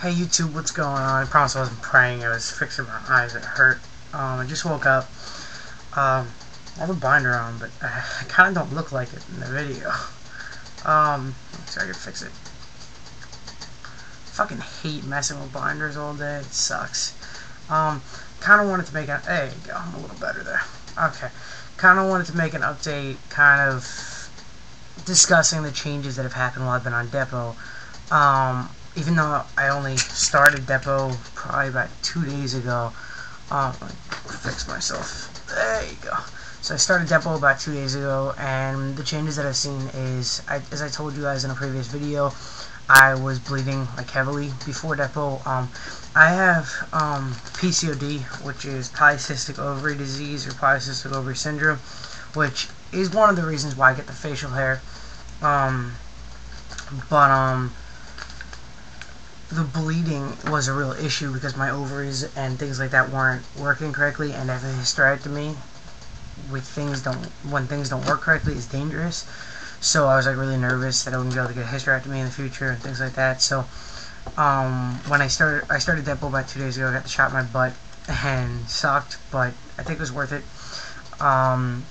Hey YouTube, what's going on? I promise I wasn't praying, I was fixing my eyes, it hurt. Um, I just woke up. Um, I have a binder on, but I kinda don't look like it in the video. Um, so I can fix it. Fucking hate messing with binders all day, it sucks. Um, kinda wanted to make a, there you go, I'm a little better there. Okay. Kinda wanted to make an update, kind of discussing the changes that have happened while I've been on Depo. Um, even though I only started Depo probably about two days ago, um, fix myself. There you go. So I started Depo about two days ago, and the changes that I've seen is, I, as I told you guys in a previous video, I was bleeding like heavily before Depo. Um, I have um, PCOD, which is polycystic ovary disease or polycystic ovary syndrome, which is one of the reasons why I get the facial hair. Um, but um, the bleeding was a real issue because my ovaries and things like that weren't working correctly, and if a hysterectomy with things don't when things don't work correctly is dangerous. So I was like really nervous that I wouldn't be able to get a hysterectomy in the future and things like that. So um, when I started I started Depo about two days ago. I got the shot in my butt and sucked, but I think it was worth it. Um,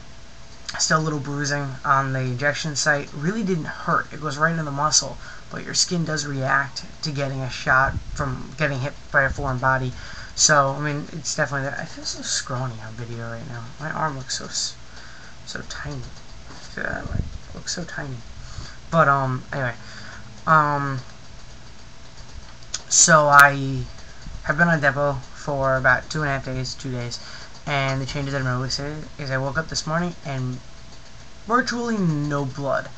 still a little bruising on the injection site. Really didn't hurt. It goes right into the muscle, but your skin does react to getting a shot from getting hit by a foreign body. So I mean, it's definitely that. I feel so scrawny on video right now. My arm looks so so tiny. Yeah, like, looks so tiny. But um, anyway, um, so I have been on Depo for about two and a half days, two days, and the changes that I'm noticing is I woke up this morning and virtually no blood.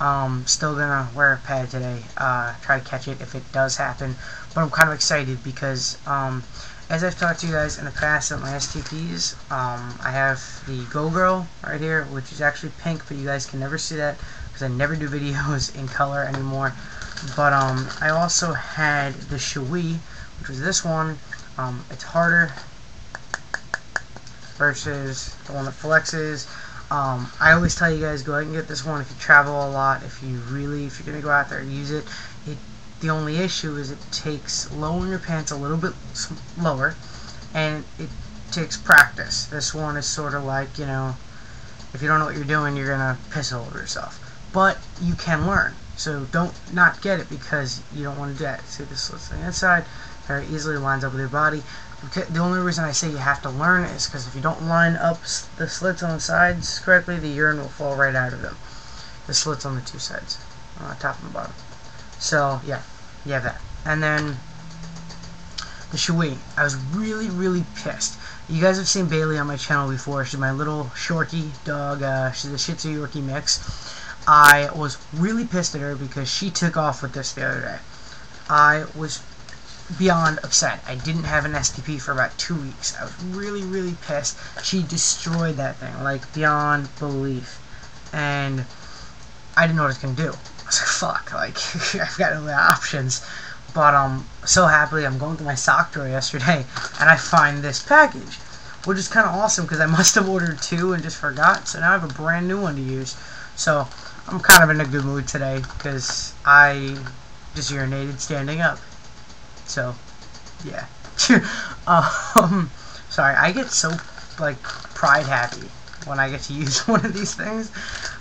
Um, still gonna wear a pad today, uh, try to catch it if it does happen, but I'm kind of excited because, um, as I've talked to you guys in the past on my STPs, um, I have the Go Girl right here, which is actually pink, but you guys can never see that because I never do videos in color anymore. But um, I also had the Shewee, which was this one. Um, it's harder versus the one that flexes. Um, I always tell you guys go ahead and get this one if you travel a lot. If you really, if you're gonna go out there and use it, it the only issue is it takes lowering your pants a little bit lower, and it takes practice. This one is sort of like you know, if you don't know what you're doing, you're gonna piss all over yourself. But you can learn. So don't not get it because you don't want to do that. See this on the inside, very easily lines up with your body. The only reason I say you have to learn is because if you don't line up the slits on the sides correctly, the urine will fall right out of them. The slits on the two sides, uh, top and bottom. So yeah, you have that. And then the Shewee. I was really, really pissed. You guys have seen Bailey on my channel before. She's my little Shorky dog. Uh, she's a Shih Tzu Yorkie mix. I was really pissed at her because she took off with this the other day. I was beyond upset. I didn't have an STP for about two weeks. I was really, really pissed. She destroyed that thing, like, beyond belief. And I didn't know what I was going to do. I was like, fuck, like, I've got no options. But, um, so happily, I'm going through my sock drawer yesterday, and I find this package. Which is kind of awesome, because I must have ordered two and just forgot, so now I have a brand new one to use. So, I'm kind of in a good mood today, because I just urinated standing up. So, yeah. um, sorry, I get so, like, pride happy when I get to use one of these things.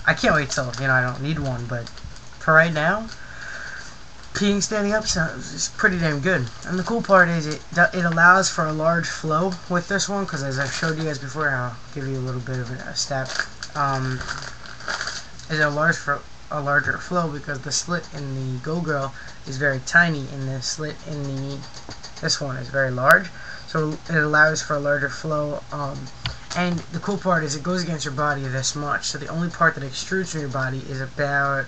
I can't wait till, you know, I don't need one, but for right now, peeing standing up sounds is pretty damn good. And the cool part is it it allows for a large flow with this one, because as I've showed you guys before, I'll give you a little bit of a step. Um, is a large for a larger flow because the slit in the Go Girl is very tiny and the slit in the this one is very large. So it allows for a larger flow um, and the cool part is it goes against your body this much. So the only part that extrudes from your body is about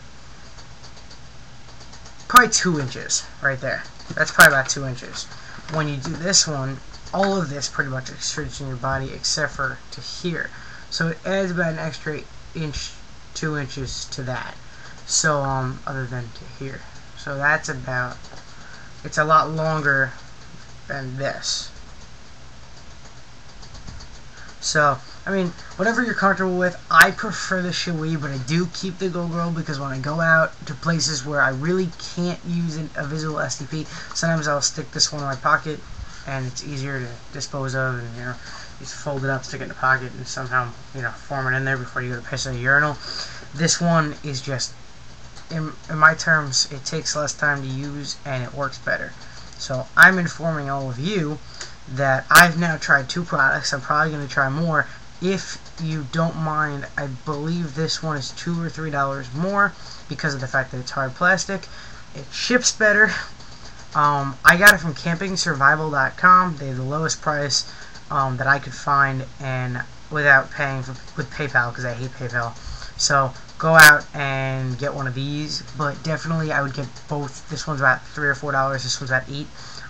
probably two inches right there. That's probably about two inches. When you do this one all of this pretty much extrudes from your body except for to here. So it adds about an extra inch two inches to that so um other than to here so that's about it's a lot longer than this so I mean, whatever you're comfortable with. I prefer the Shewee, but I do keep the GoGirl because when I go out to places where I really can't use a visual STP, sometimes I'll stick this one in my pocket, and it's easier to dispose of, and you know, just fold it up, stick it in the pocket, and somehow you know form it in there before you go to piss in a urinal. This one is just, in, in my terms, it takes less time to use and it works better. So I'm informing all of you that I've now tried two products. I'm probably going to try more if you don't mind, I believe this one is two or three dollars more because of the fact that it's hard plastic. It ships better. Um, I got it from CampingSurvival.com. They have the lowest price um, that I could find, and without paying for, with PayPal because I hate PayPal. So go out and get one of these, but definitely I would get both. This one's about three or four dollars. This one's about eight.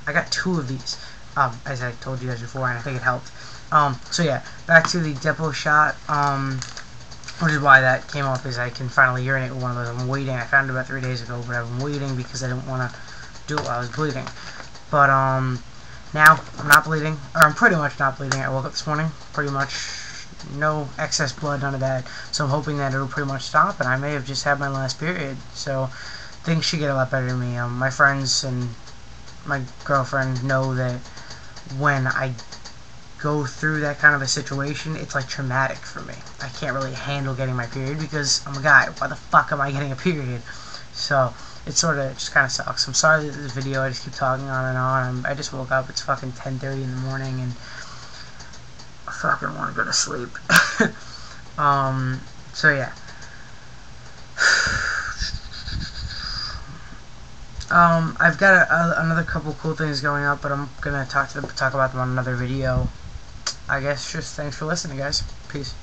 I got two of these, um, as I told you guys before, and I think it helped. Um, so yeah, back to the Depo shot, um, which is why that came up is I can finally urinate with one of those. I'm waiting. I found it about three days ago, but I've been waiting because I didn't want to do it while I was bleeding. But, um, now I'm not bleeding, or I'm pretty much not bleeding. I woke up this morning, pretty much no excess blood, none of that. So I'm hoping that it'll pretty much stop, and I may have just had my last period. So things should get a lot better than me. Um, my friends and my girlfriend know that when I go through that kind of a situation, it's like traumatic for me. I can't really handle getting my period because I'm a guy. Why the fuck am I getting a period? So it sort of just kind of sucks. I'm sorry that this video, I just keep talking on and on. I'm, i just woke up. It's fucking 10:30 in the morning and I fucking want to go to sleep. um. So yeah. Um, I've got a, a, another couple cool things going up, but I'm gonna talk to them, talk about them on another video. I guess just thanks for listening, guys. Peace.